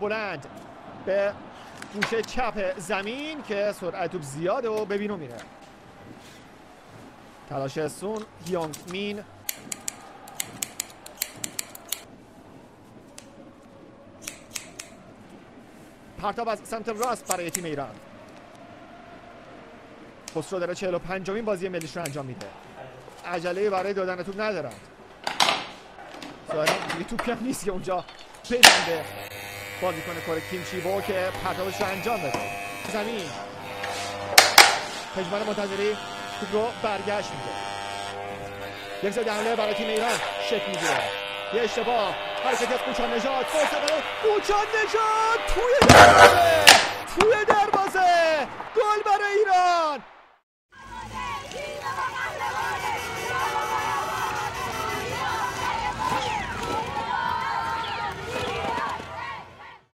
بلند به گوشه چپ زمین که سرعت توپ زیاده و به بینو میره. تلاش سون یونگ مین. پرتاب از سمت راست برای تیم ایران. خسرو داره 45 امین بازی ملیش رو انجام میده. عجله برای دادن توپ ندارن. ظاهرا دیگه توپی هم نیست که اونجا بزنده بازی کنه کار کیم با که پرتابش رو انجام بده زمین. پژمان منتظری توپ رو برگشت میده یک زد حمله برای تیم ایران. شکل می‌گیره. یه اشتباه. حرکت از کوچان نجات فرصت برای کوچان نجات توی